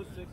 was six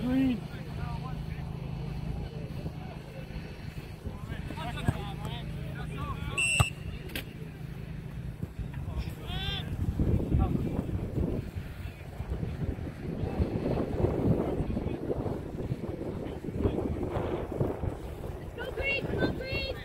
green. Go green, go green.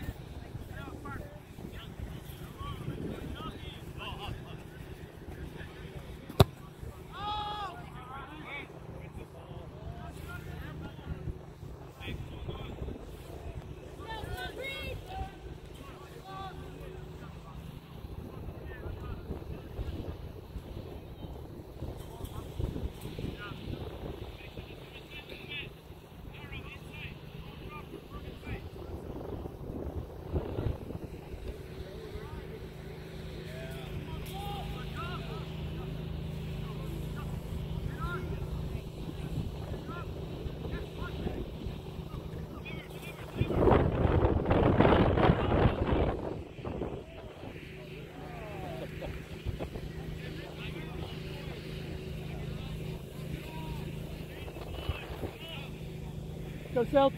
Go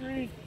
Get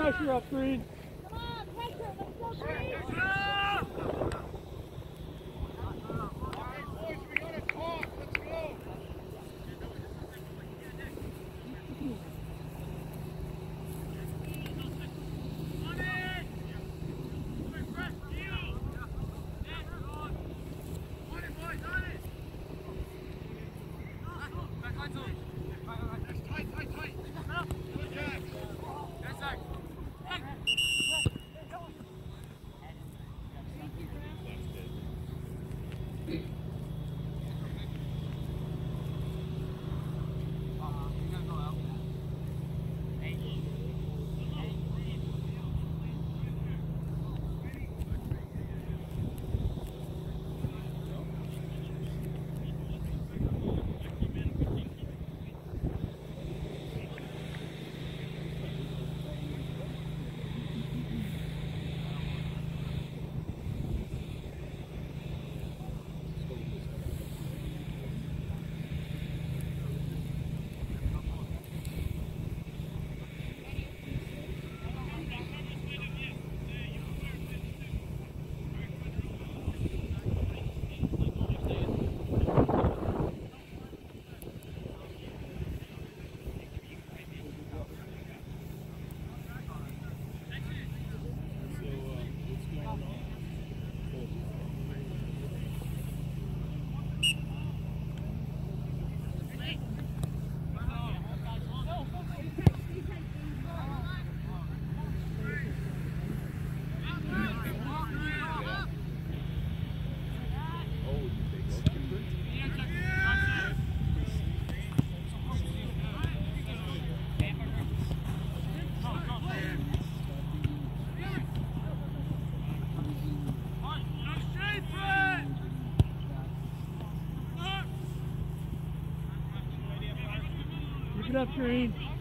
The pressure up, Green. Keep it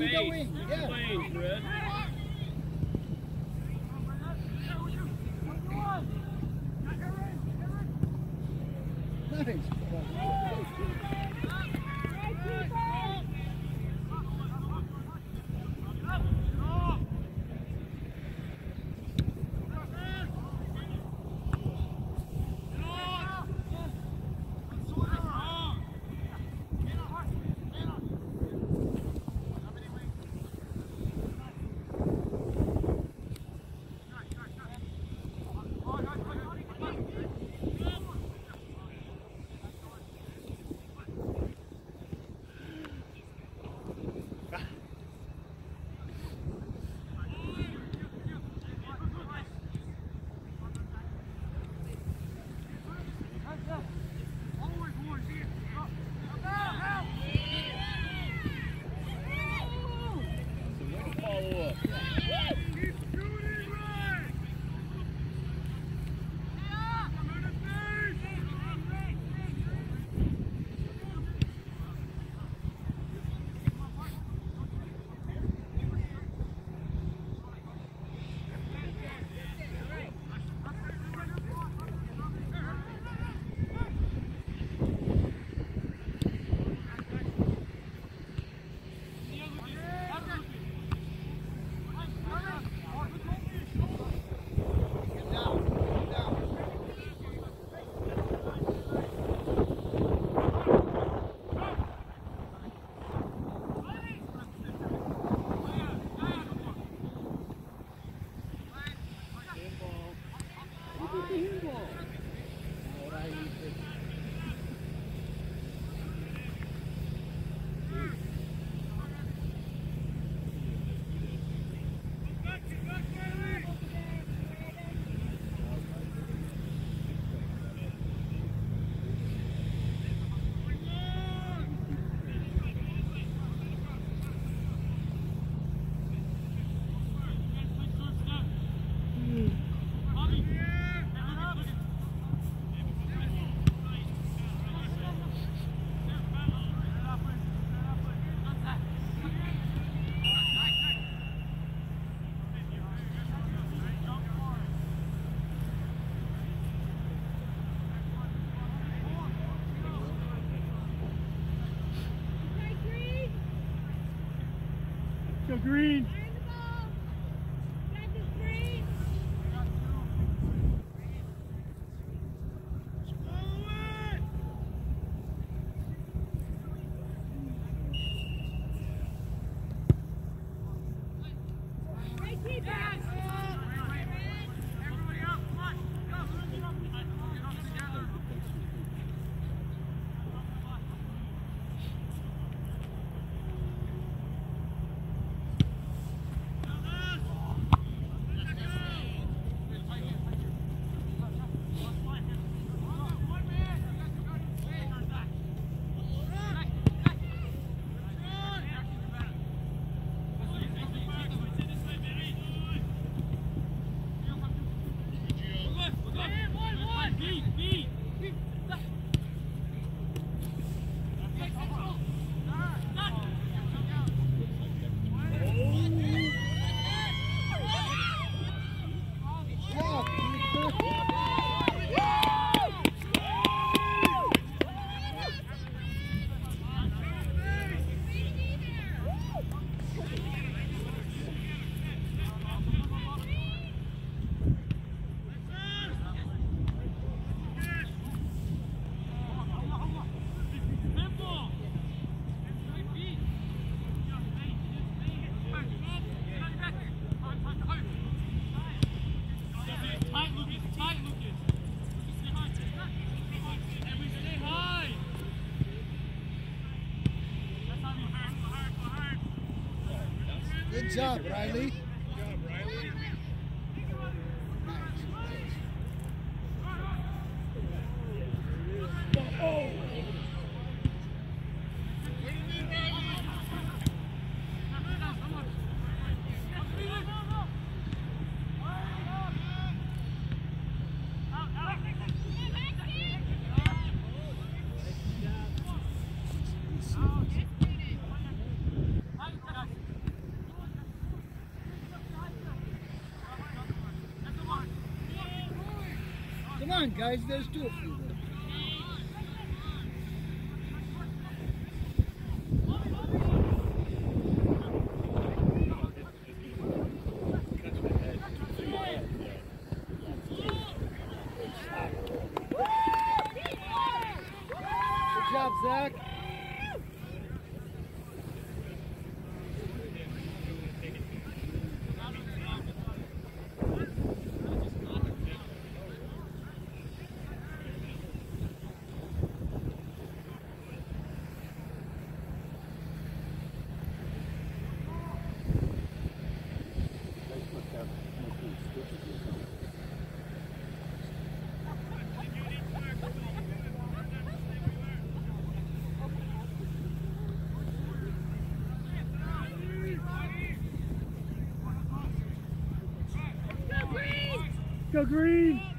Wing. Use Yeah. Green. Good job, Riley. Guys. There's two Go green.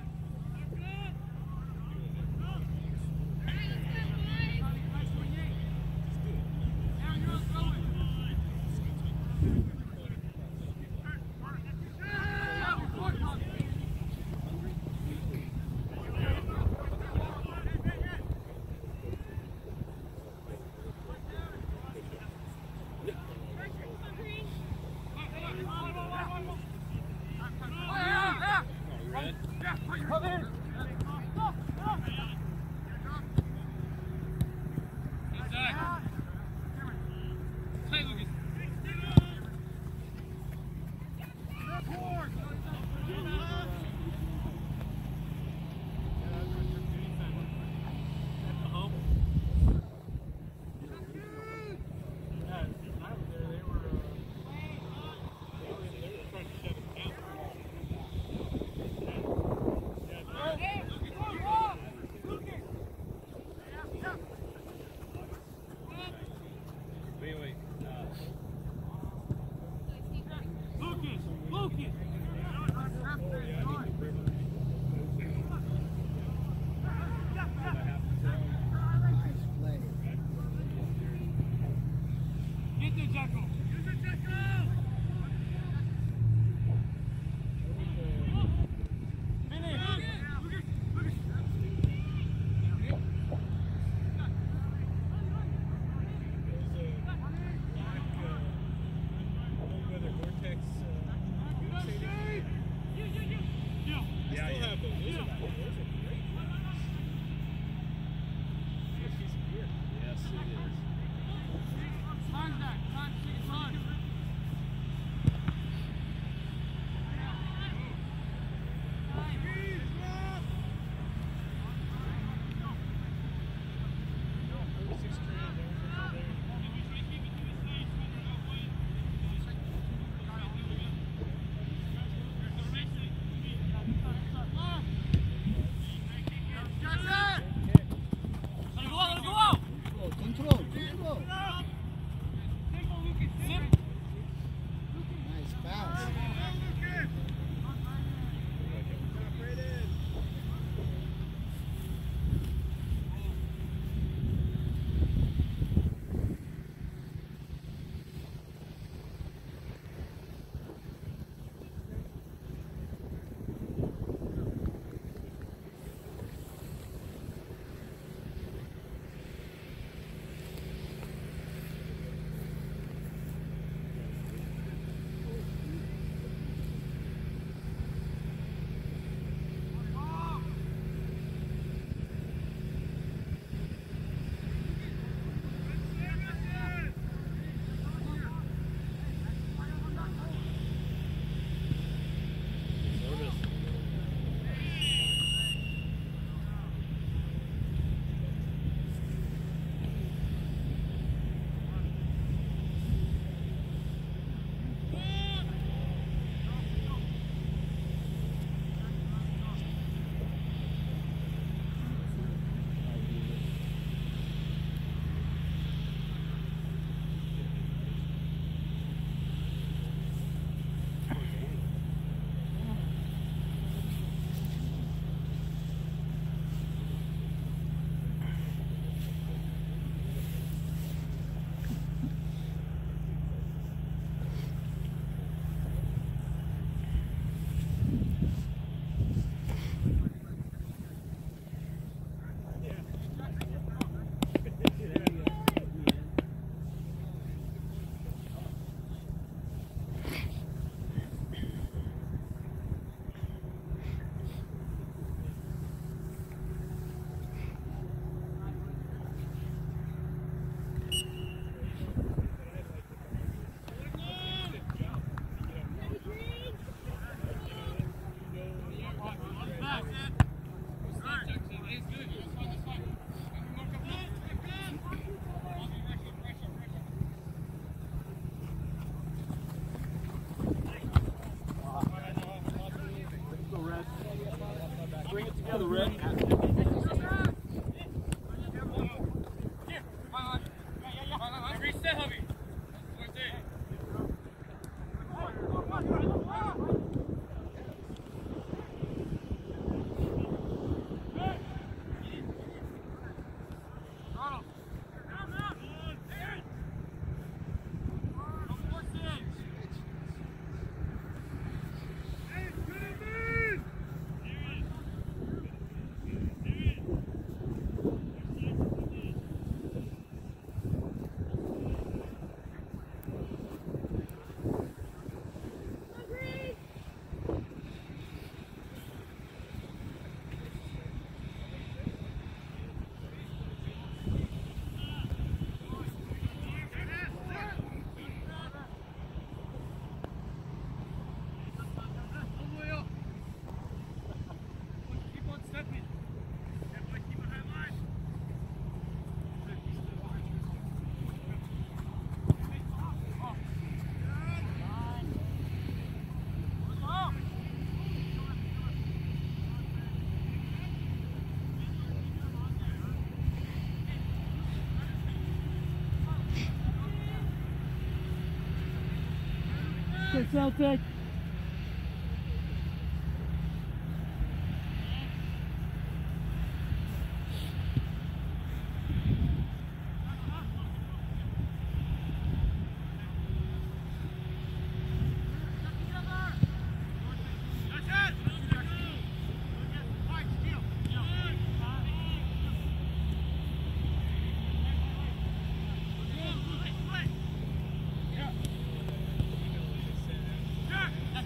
Celtic.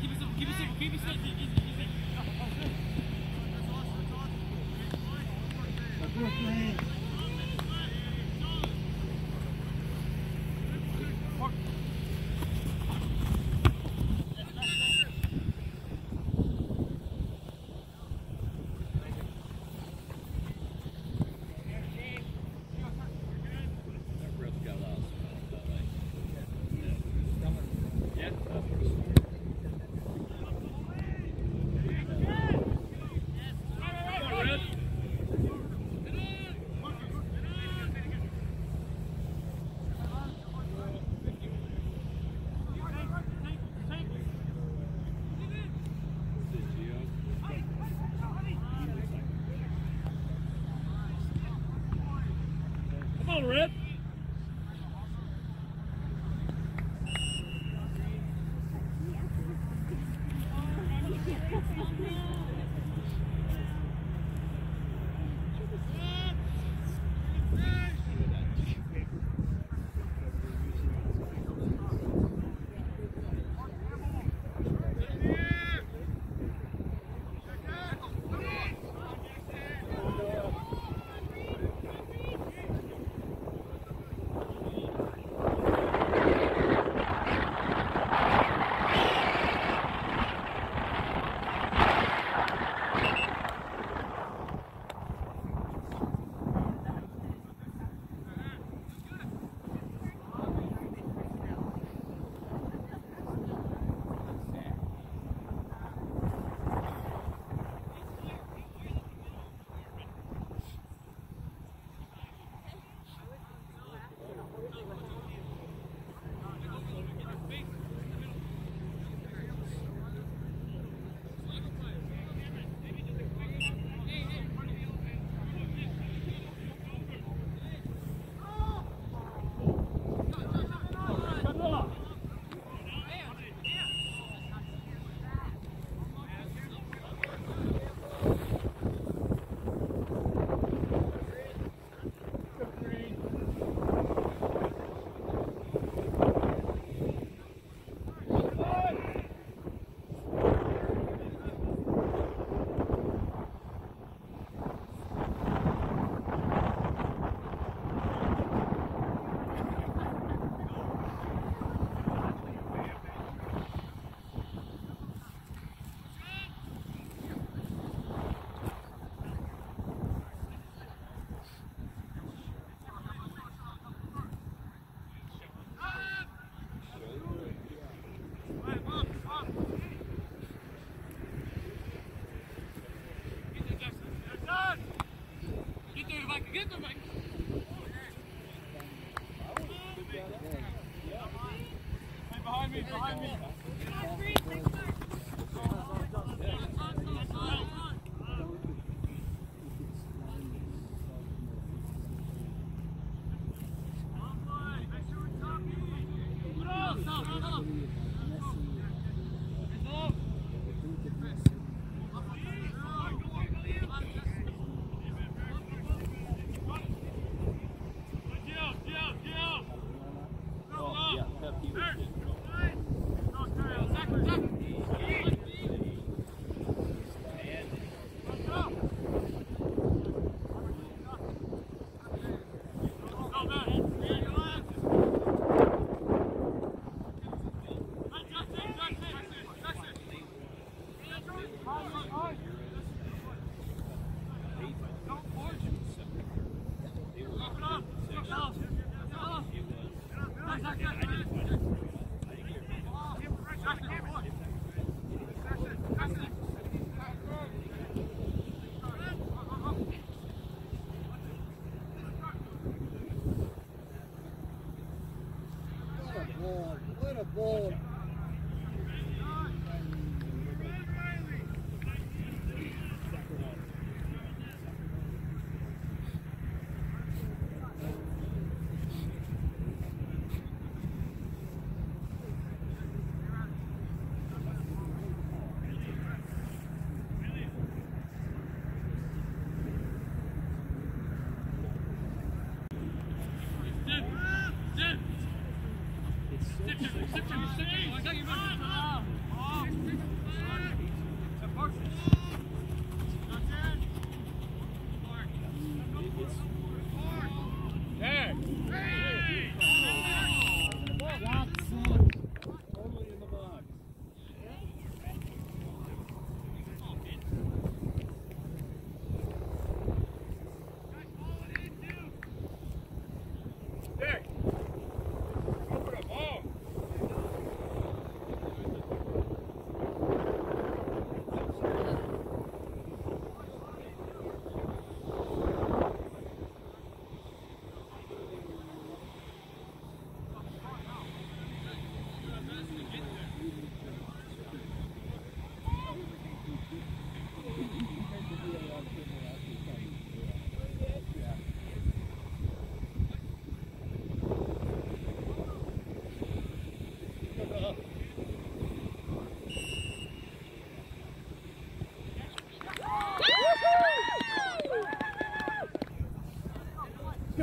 Keep it simple, keep it simple, keep it simple. Easy, easy. Across your hands. Come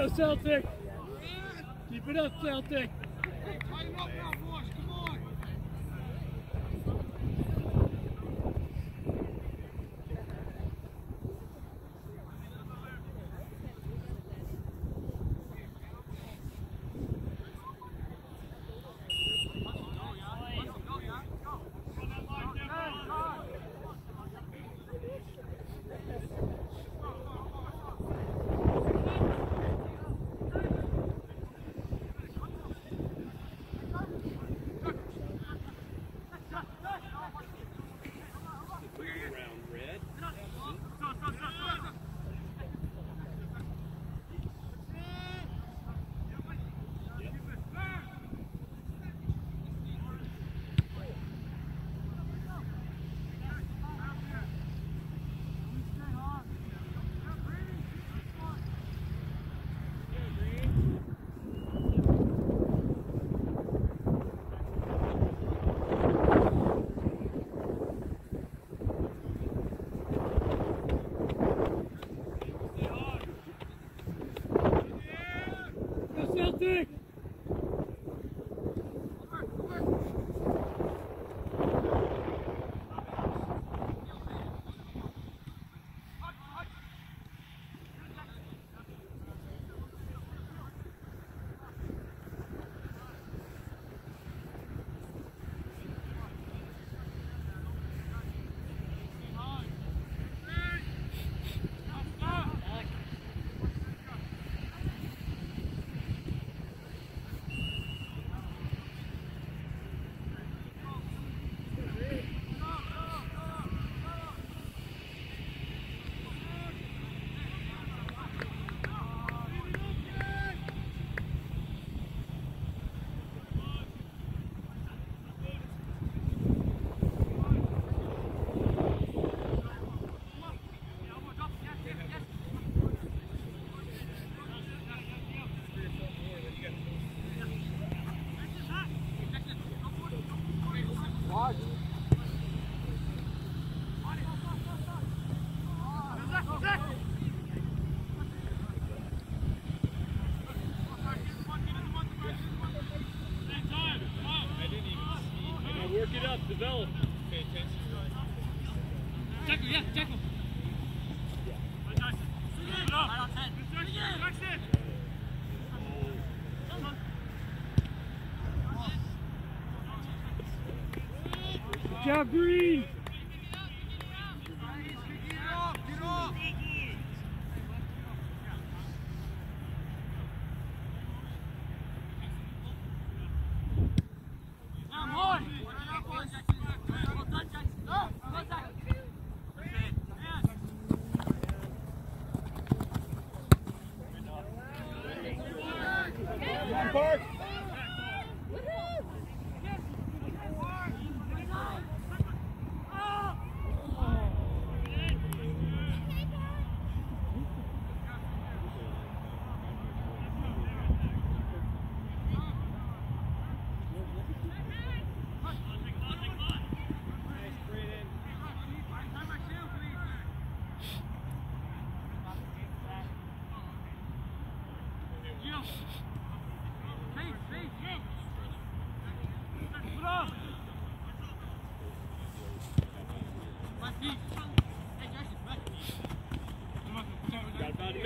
Go Celtic! Keep it up, Celtic!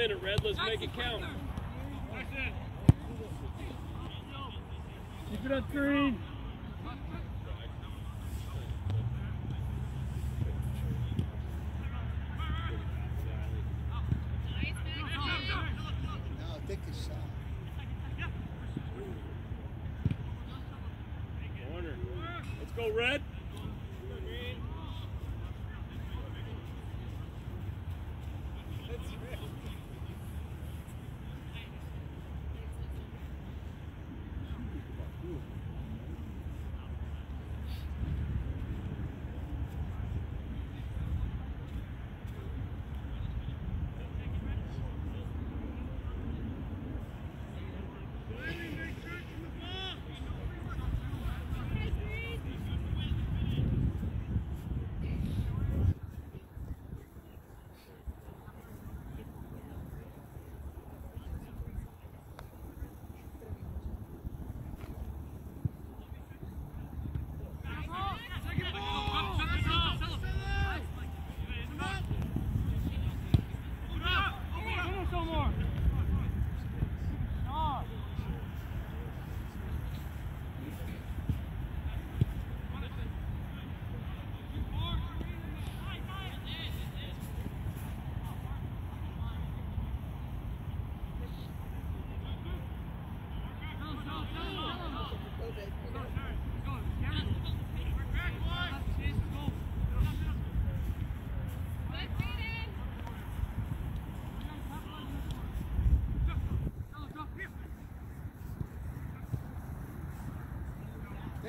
Minute, Red. Let's make it count. Keep it up, Green. Now take a shot. Corner. Let's go, Red.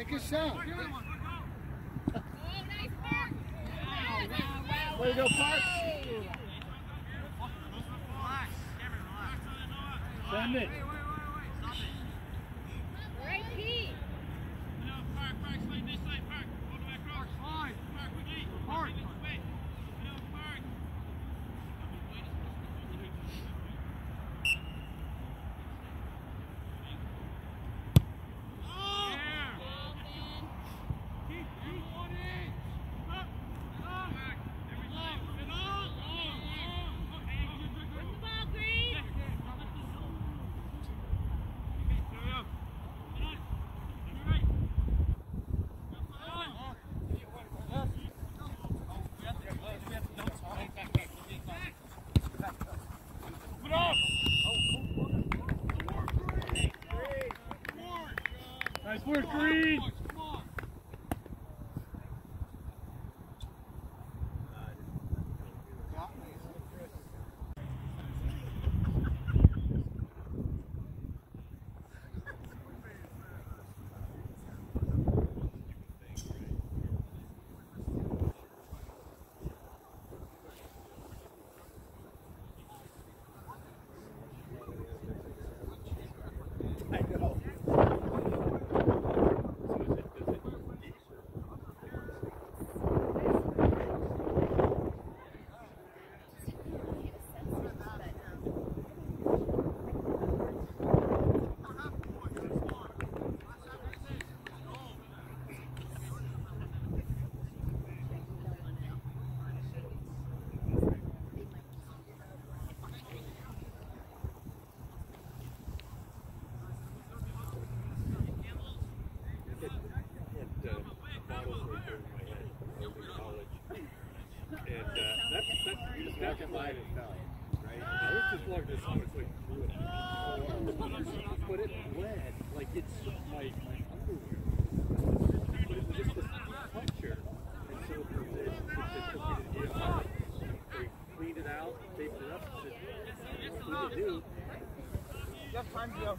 Take a shot. Way to go, Park.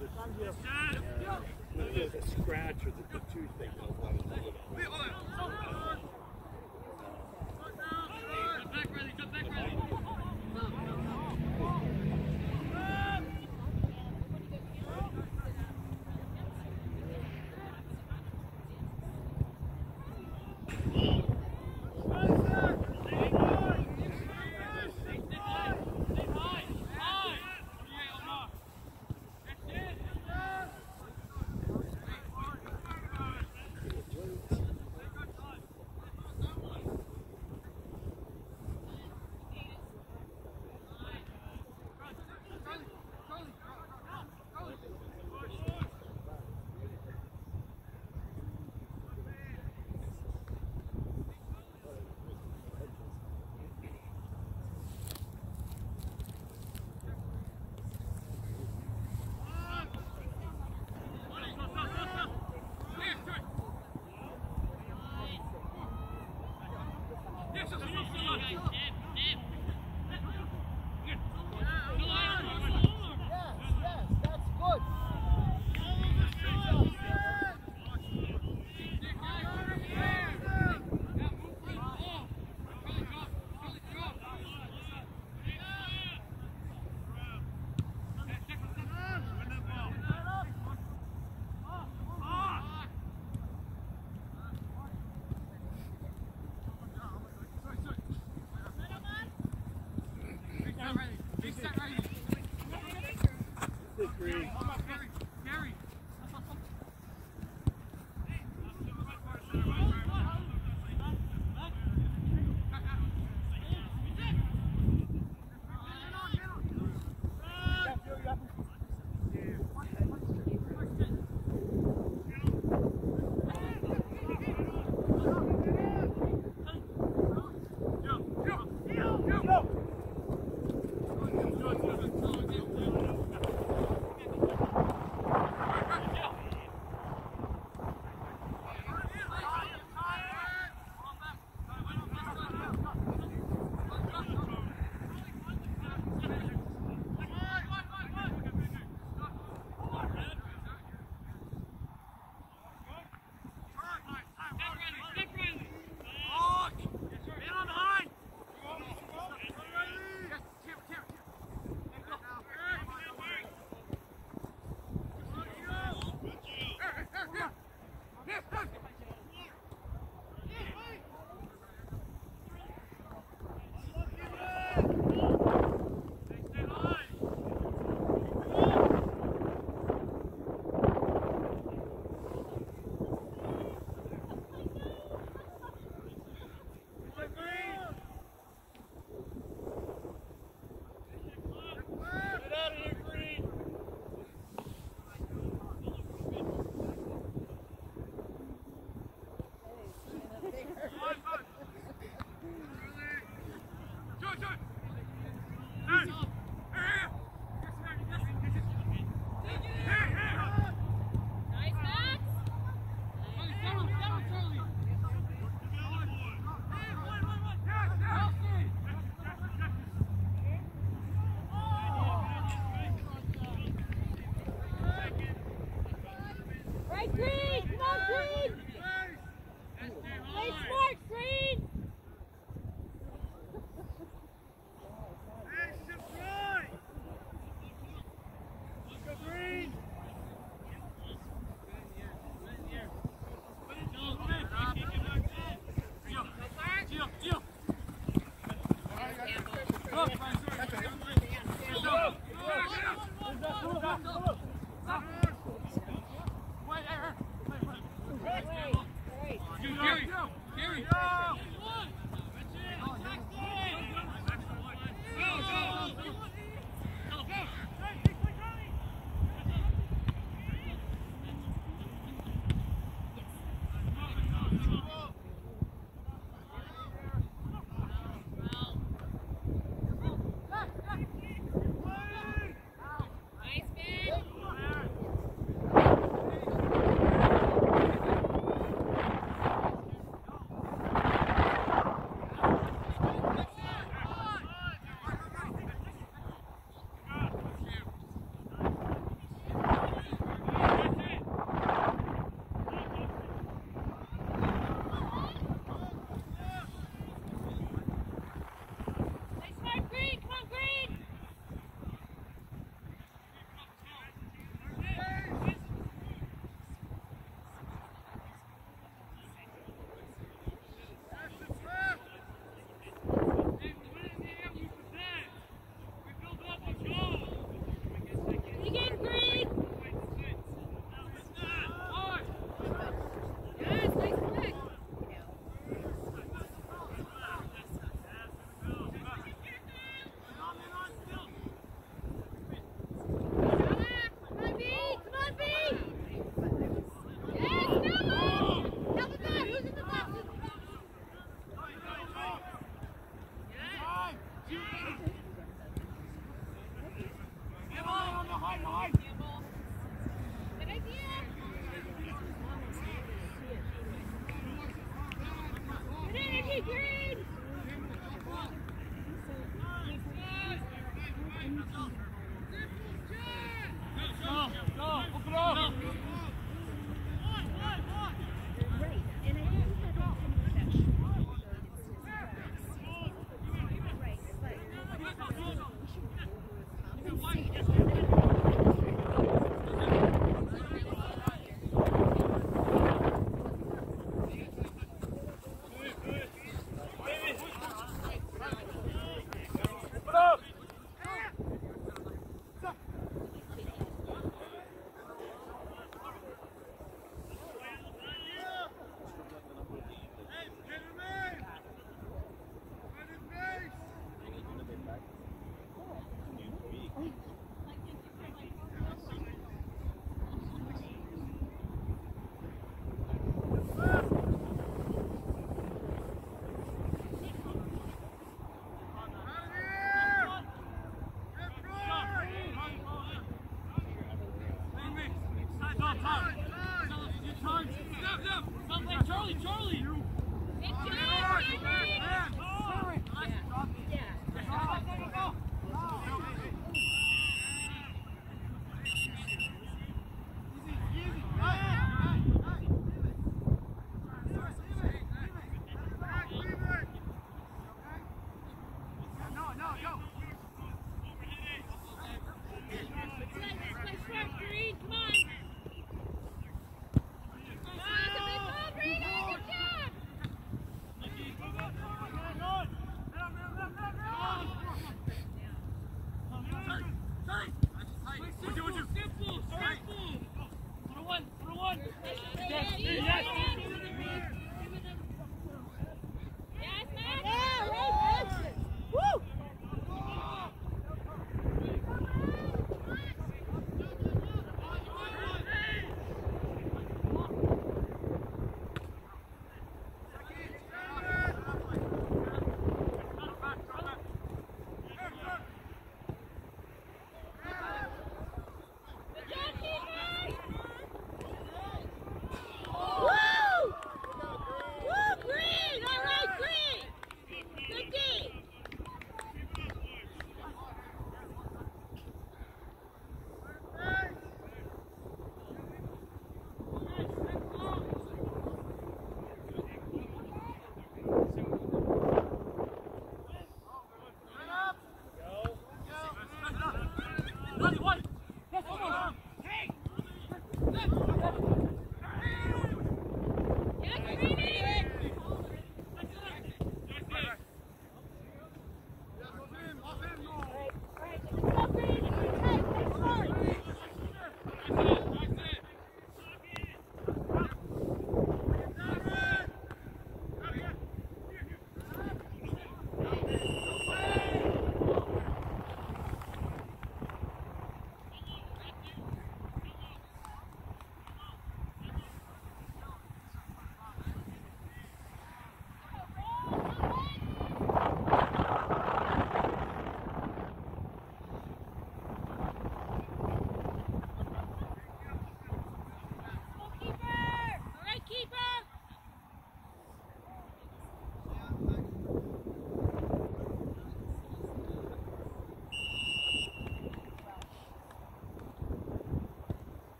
this, this, the, the, the scratch or the, the tooth thing.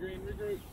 Green, regroup.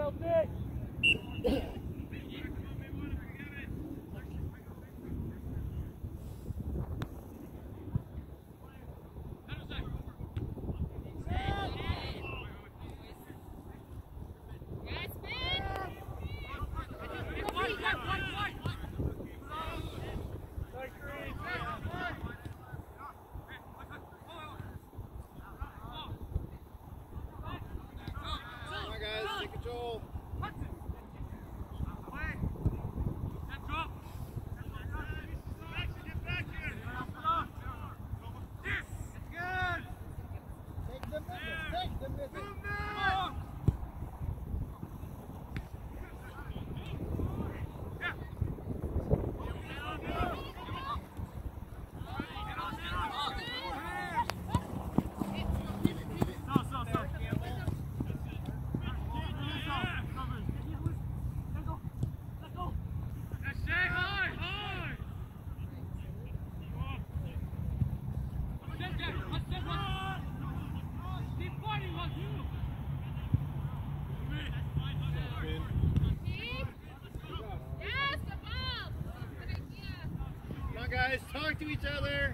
Celtics! To each other.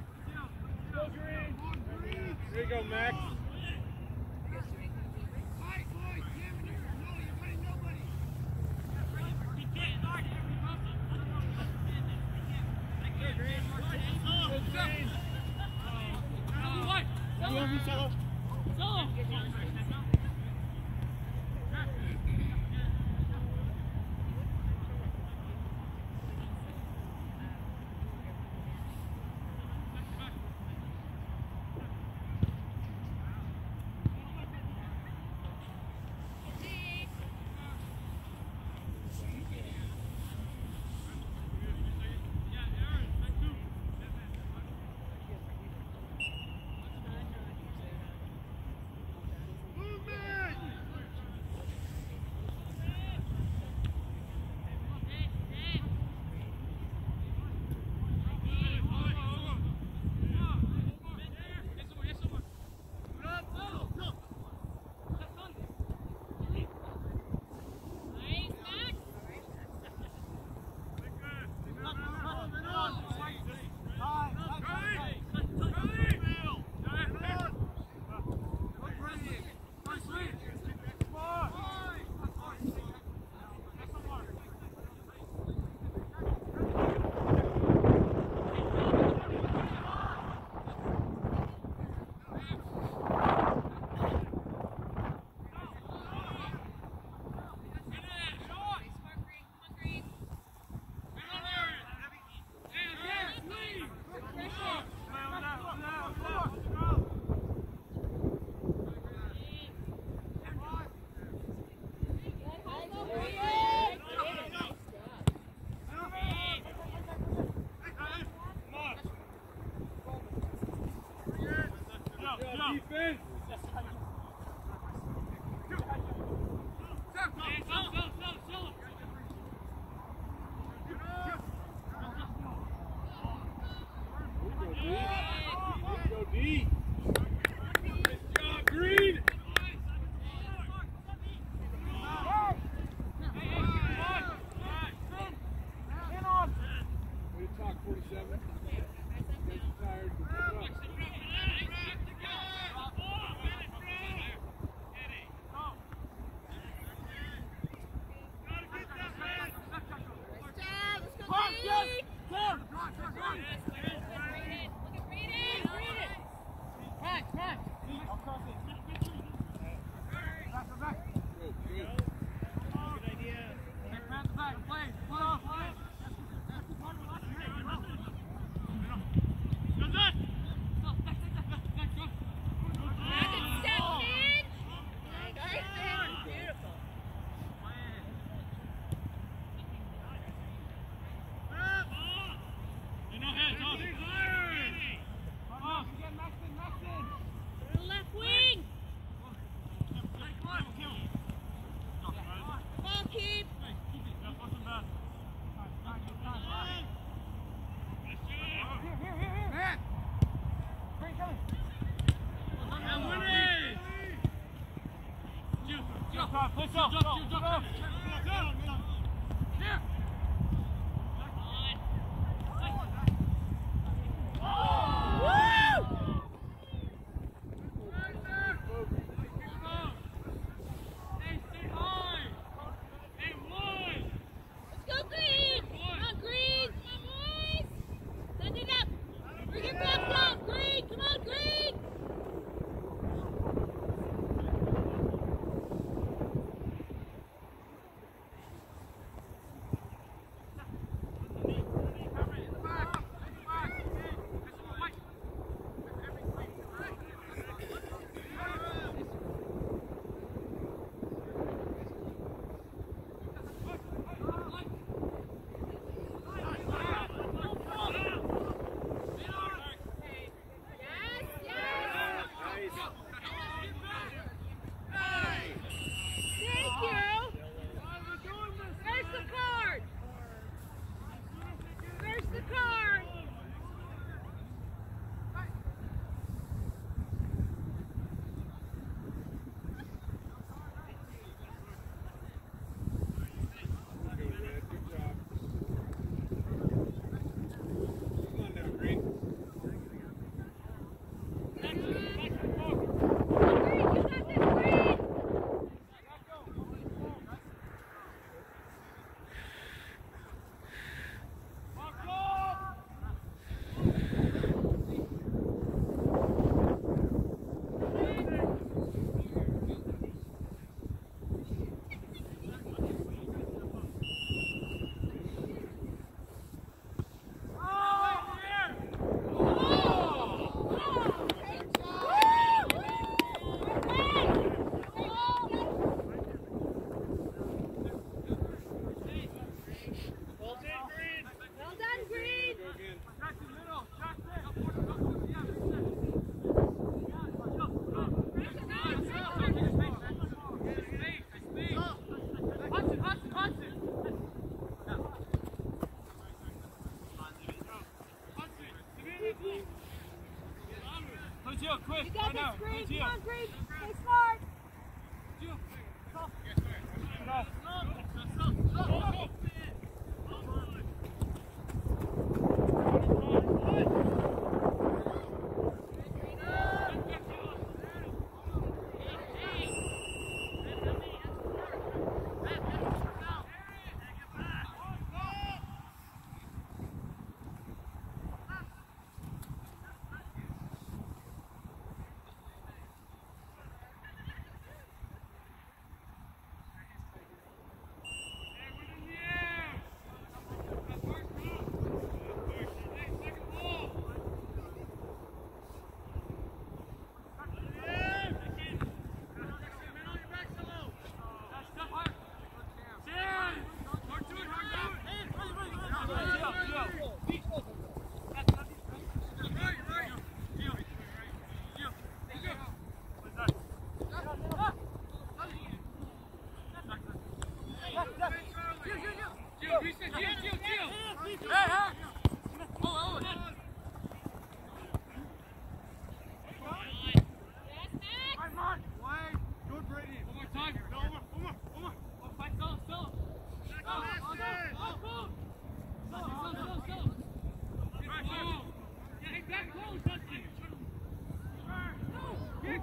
Come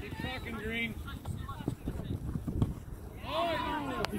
Keep talking, Green. Oh, Outside.